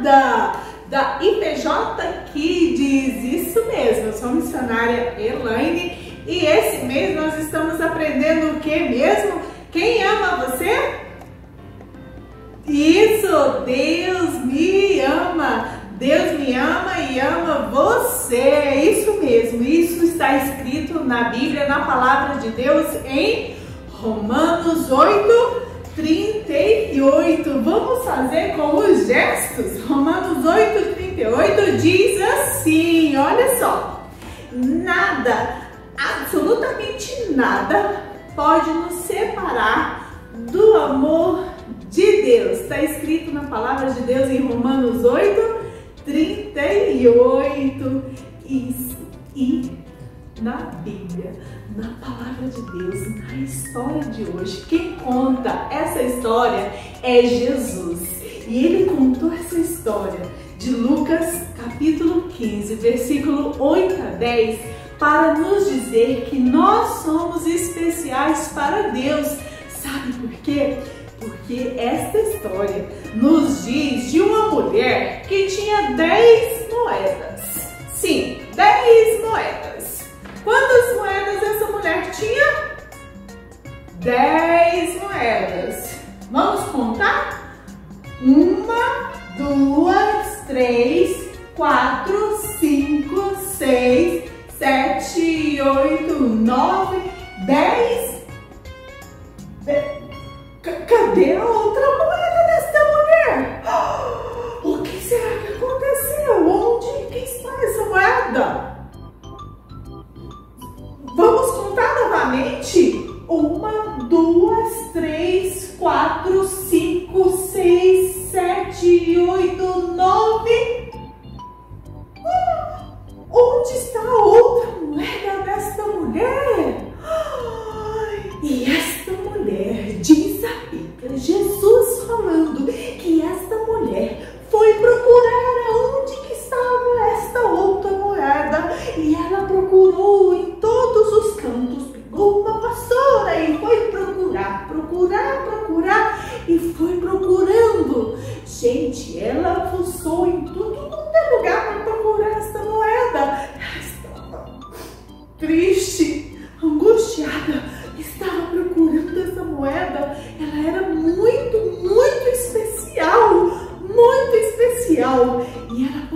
Nada! Da IPJ Kids, isso mesmo, eu sou a missionária Elaine e esse mês nós estamos aprendendo o que mesmo? Quem ama você? Isso, Deus me ama! Deus me ama e ama você. É isso mesmo. Isso está escrito na Bíblia, na palavra de Deus, em Romanos 8, Vamos fazer com os gestos. Romanos 8, 38 diz assim: olha só. Nada, absolutamente nada pode nos separar do amor de Deus. Está escrito na palavra de Deus em Romanos 8, 38. Isso. E na Bíblia, na palavra de Deus, na história de hoje, quem conta essa história é Jesus. E ele contou essa história de Lucas capítulo 15, versículo 8 a 10, para nos dizer que nós somos especiais para Deus. Sabe por quê? Porque esta história nos diz de uma mulher que tinha 10 duas, três, quatro, cinco, seis, sete, oito, nove, dez. Cadê a outra moeda desta mulher? O que será que aconteceu? Onde que está essa moeda? Vamos contar novamente? Uma, duas, três, quatro, Jesus falando que esta mulher foi procurar aonde que estava esta outra moeda e ela procurou em todos os cantos, pegou uma vassoura e foi procurar, procurar, procurar e foi procurando. Gente, ela fuçou em tudo quanto é lugar para procurar esta moeda. Ela estava triste, especial. E ela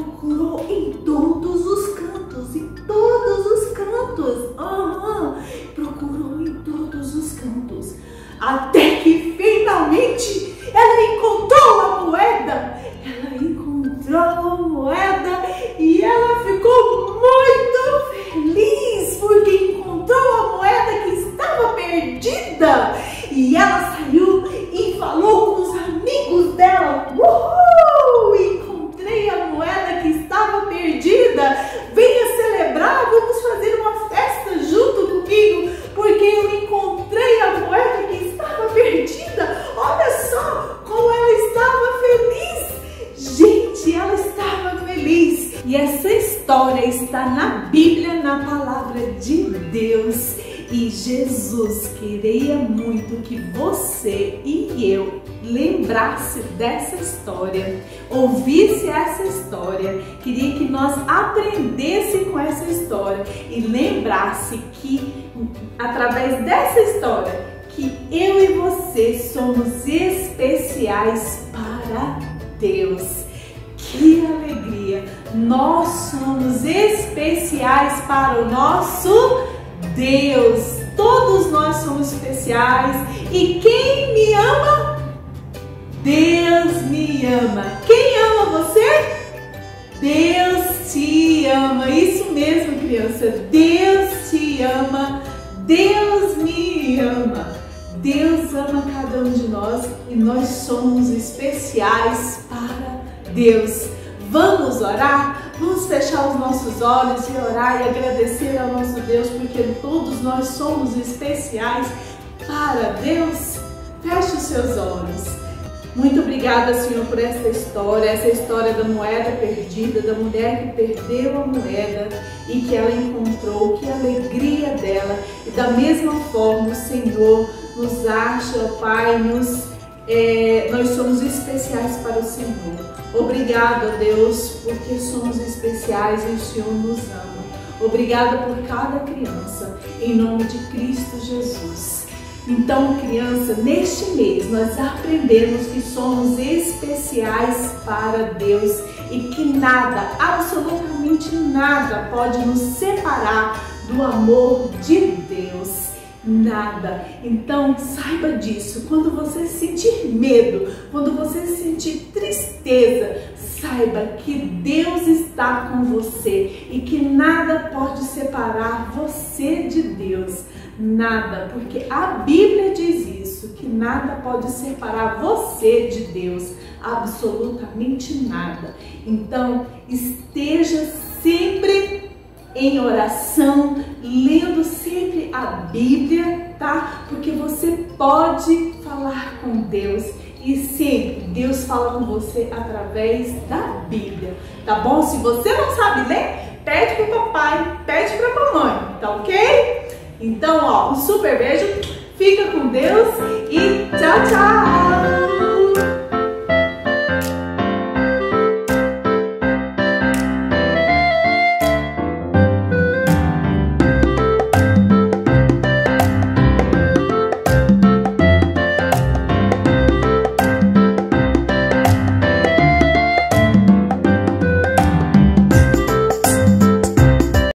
na palavra de Deus. E Jesus queria muito que você e eu lembrasse dessa história, ouvisse essa história, queria que nós aprendesse com essa história e lembrasse que através dessa história que eu e você somos especiais para Deus. Que alegria! Nós somos especiais para o nosso Deus. Todos nós somos especiais. E quem me ama? Deus me ama. Quem ama você? Deus te ama. Isso mesmo, criança. Deus te ama. Deus me ama. Deus ama cada um de nós e nós somos especiais para Deus. Vamos orar? Vamos fechar os nossos olhos e orar e agradecer ao nosso Deus, porque todos nós somos especiais para Deus. Feche os seus olhos. Muito obrigada, Senhor, por essa história, essa história da moeda perdida, da mulher que perdeu a moeda e que ela encontrou, que alegria dela. E da mesma forma, o Senhor nos acha, Pai, nos, é, nós somos especiais para o Senhor. Obrigado, Deus, porque somos especiais e o Senhor nos ama. Obrigada por cada criança, em nome de Cristo Jesus. Então, criança, neste mês nós aprendemos que somos especiais para Deus e que nada, absolutamente nada, pode nos separar do amor de Deus nada. Então saiba disso. Quando você sentir medo, quando você sentir tristeza, saiba que Deus está com você e que nada pode separar você de Deus. Nada, porque a Bíblia diz isso, que nada pode separar você de Deus, absolutamente nada. Então, esteja sempre em oração, lendo sempre a Bíblia, tá? Porque você pode falar com Deus e sempre Deus fala com você através da Bíblia, tá bom? Se você não sabe ler, pede pro papai, pede pra mamãe, tá ok? Então, ó, um super beijo, fica com Deus e tchau, tchau!